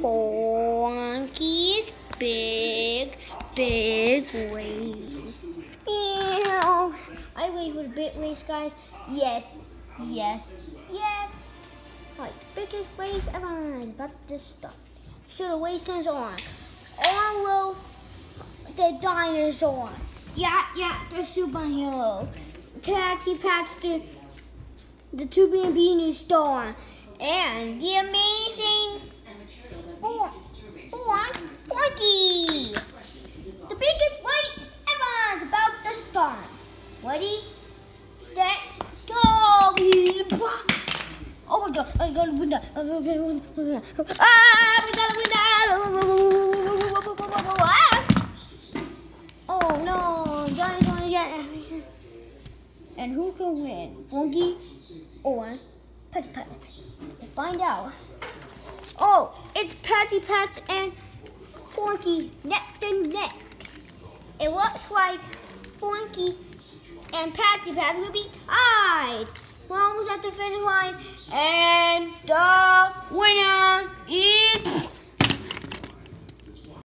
Forky's big, big race. Meow. I wait for the big race, guys. Yes, yes, yes. Right, biggest race ever is about to start. Should the racing's on. On will the dinosaur. Yeah, yeah, the superhero. Patty Pat's the the Tubby and Beanie store. And the amazing Ready, set, go. Oh my god, I got a window. I got a window. Ah, we got a window. Ah! Oh no, Johnny's gonna get And who can win, Forky or Patty Pat? We'll find out. Oh, it's Patty Pat and Forky neck to neck. It looks like Forky and Patty Pat will be tied. We're almost at the finish line and done.